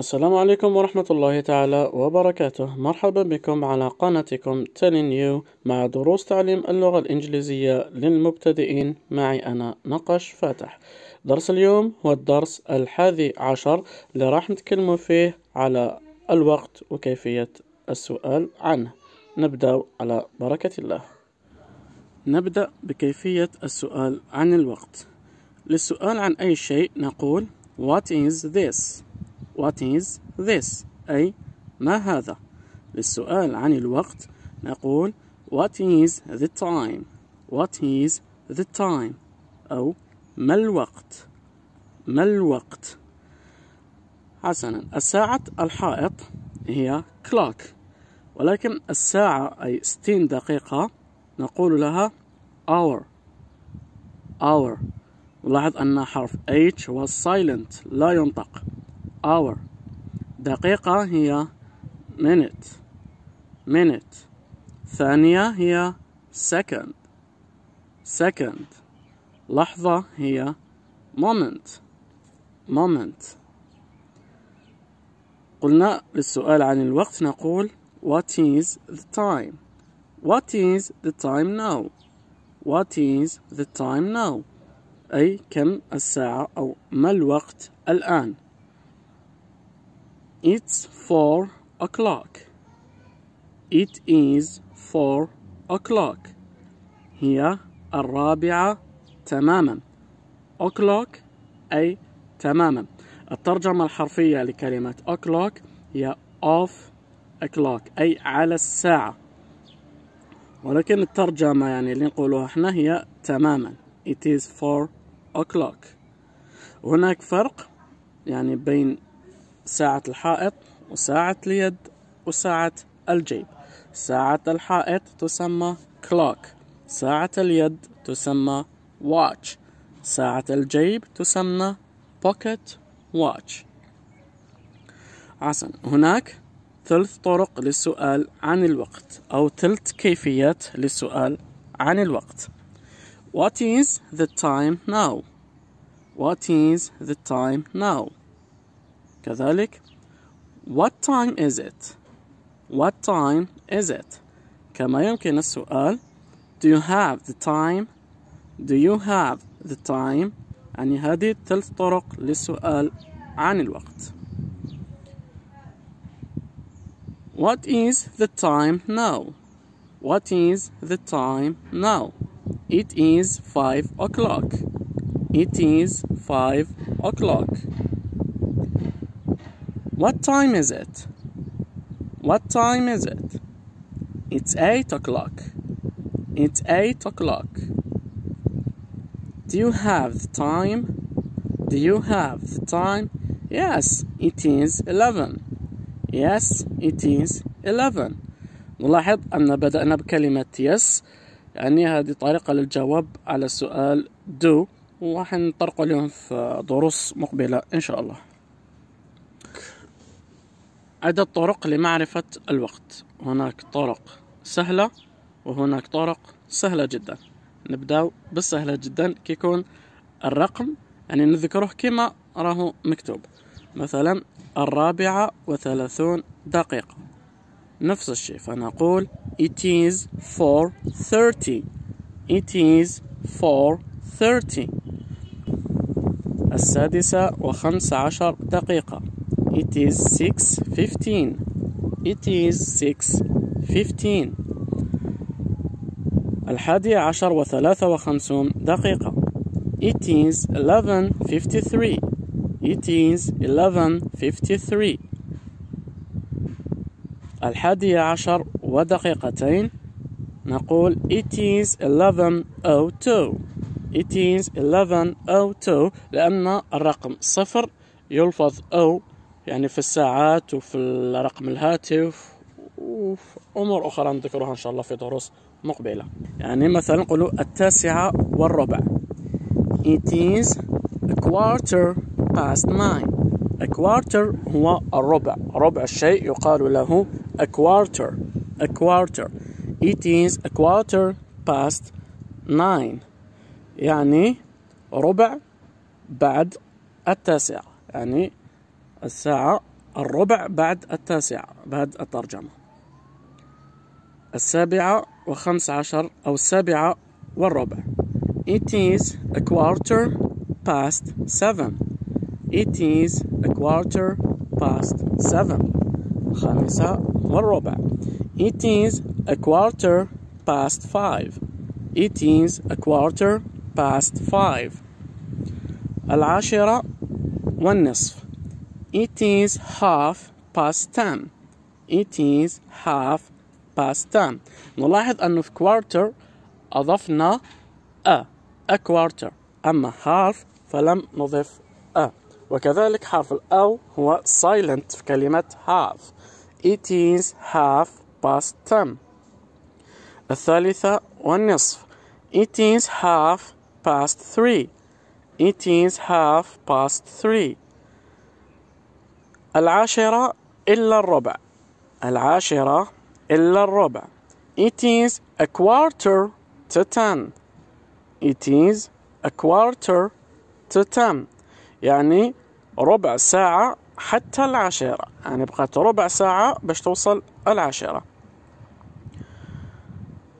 السلام عليكم ورحمة الله تعالى وبركاته. مرحبا بكم على قناتكم Telling You مع دروس تعليم اللغة الإنجليزية للمبتدئين. معي أنا نقش فاتح. درس اليوم هو الدرس الحادي عشر اللي راح نتكلم فيه على الوقت وكيفية السؤال عنه. نبدأ على بركة الله. نبدأ بكيفية السؤال عن الوقت. للسؤال عن أي شيء نقول What is this? What is this? أي ما هذا؟ للسؤال عن الوقت نقول What is the time? What is the time? أو ما الوقت؟ ما الوقت؟ حسنا الساعة الحائط هي clock ولكن الساعة أي 60 دقيقة نقول لها hour hour نلاحظ أن حرف H هو silent لا ينطق hour دقيقة هي minute minute ثانية هي second second لحظة هي moment moment قلنا للسؤال عن الوقت نقول what is the time what is the time now what is the time now أي كم الساعة أو ما الوقت الآن It's four o'clock. It is four o'clock. هي الرابعة تماما. o'clock أي تماما. الترجمة الحرفية لكلمة o'clock هي off o'clock أي على الساعة. ولكن الترجمة يعني اللي نقولها إحنا هي تماما. It is four o'clock. هناك فرق يعني بين ساعة الحائط وساعة اليد وساعة الجيب. ساعة الحائط تسمى clock. ساعة اليد تسمى watch. ساعة الجيب تسمى pocket watch. حسن هناك ثلاث طرق للسؤال عن الوقت أو ثلاث كيفيات للسؤال عن الوقت. What is the time now? What is the time now? كذلك What time is it? What time is it? كما يمكن السؤال Do you have the time? Do you have the time? يعني هذه ثلاث طرق للسؤال عن الوقت What is the time now? What is the time now? It is five o'clock. It is five o'clock. What time is it? What time is it? It's eight o'clock. It's eight o'clock. Do you have the time? Do you have the time? Yes, it is eleven. Yes, it is eleven. نلاحظ أن بدأنا بكلمة yes يعني هذه طريقة للجواب على السؤال do وراح نطرق اليوم في دروس مقبلة إن شاء الله عدة طرق لمعرفة الوقت. هناك طرق سهلة وهناك طرق سهلة جدا. نبدأ بالسهلة جدا كيكون الرقم يعني نذكره كما راه مكتوب. مثلا الرابعة وثلاثون دقيقة. نفس الشيء فنقول it is 4.30 it is 4.30 السادسة وخمس عشر دقيقة. It is 6.15 It is 6.15 الحادي عشر وثلاثة وخمسون دقيقة. It is 11.53 It is 11.53 الحادي عشر ودقيقتين. نقول It is 11.02 It is 11.02 لأن الرقم صفر يلفظ أو يعني في الساعات وفي رقم الهاتف وفي أمور أخرى نذكرها إن شاء الله في دروس مقبلة. يعني مثلا نقولوا التاسعة والربع. It is a quarter past nine. A quarter هو الربع. ربع الشيء يقال له a quarter. A quarter. It is a quarter past nine. يعني ربع بعد التاسعة. يعني الساعة الربع بعد التاسعة بعد الترجمة. السابعة وخمس عشر أو السابعة والربع. It is a quarter past seven. It is a quarter past seven. الخامسة والربع. It is a quarter past five. It is a quarter past five. العاشرة والنصف. It is half past ten It is half past ten نلاحظ أنه في quarter أضفنا a a quarter أما half فلم نضف a وكذلك حرف الأو هو silent في كلمة half It is half past ten الثالثة والنصف It is half past three It is half past three العاشرة إلا الربع. العاشرة إلا الربع. It is a quarter to ten. It is a quarter to ten. يعني ربع ساعة حتى العاشرة. يعني بقت ربع ساعة باش توصل العاشرة.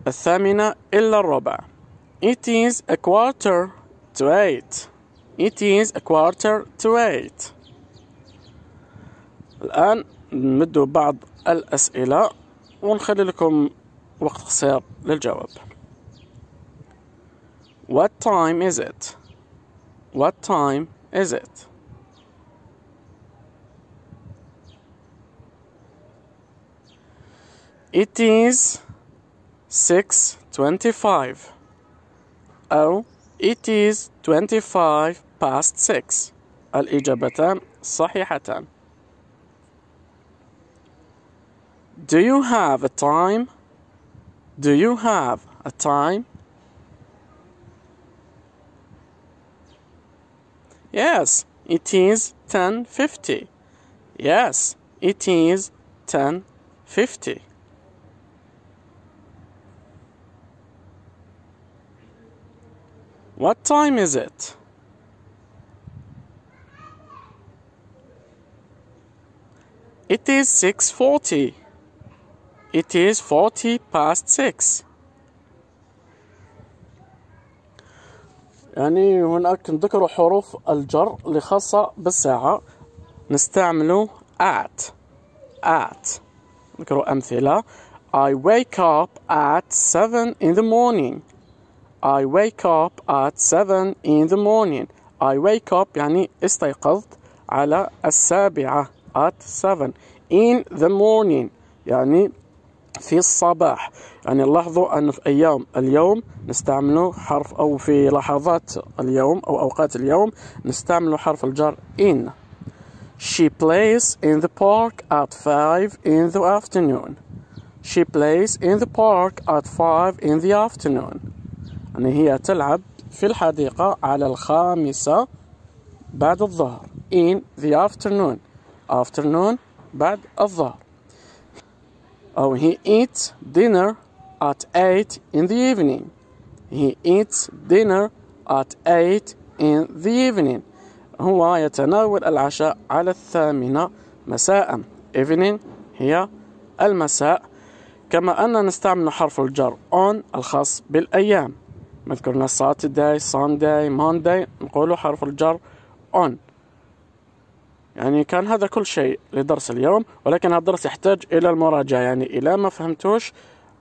الثامنة إلا الربع. It is a quarter to eight. It is a quarter to eight. الآن نمد بعض الأسئلة ونخلي لكم وقت قصير للجواب What time is it? What time is it? It is 6.25 أو It is 25 past 6 الإجابتان صحيحتان Do you have a time? Do you have a time? Yes, it is 10:50. Yes, it is 10:50. What time is it? It is 6:40. It is 40 past 6. يعني هناك ذكروا حروف الجر اللي خاصة بالساعة. نستعملوا at. At. ذكروا أمثلة. I wake up at 7 in the morning. I wake up at 7 in the morning. I wake up يعني استيقظت على السابعة at 7 in the morning. يعني في الصباح. يعني لاحظوا أن في أيام اليوم نستعمل حرف أو في لحظات اليوم أو أوقات اليوم نستعمل حرف الجر in She plays in the park at 5 in the afternoon. She plays in the park at 5 in the afternoon. يعني هي تلعب في الحديقة على الخامسة بعد الظهر. In the afternoon. Afternoon بعد الظهر. Oh, he eats dinner at 8 in the evening. He eats dinner at 8 in the evening. هو يتناول العشاء على الثامنة مساء. Evening هي المساء. كما أننا نستعمل حرف الجر on الخاص بالأيام. مذكرنا Saturday, Sunday, Monday نقول حرف الجر on. يعني كان هذا كل شيء لدرس اليوم ولكن هذا الدرس يحتاج إلى المراجعة. يعني إلى ما فهمتوش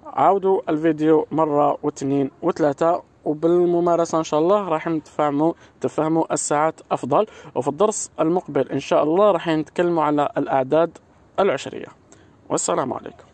عاودوا الفيديو مرة واثنين وثلاثة وبالممارسة إن شاء الله راح تفهموا تفهموا الساعات أفضل. وفي الدرس المقبل إن شاء الله راح نتكلموا على الأعداد العشرية. والسلام عليكم.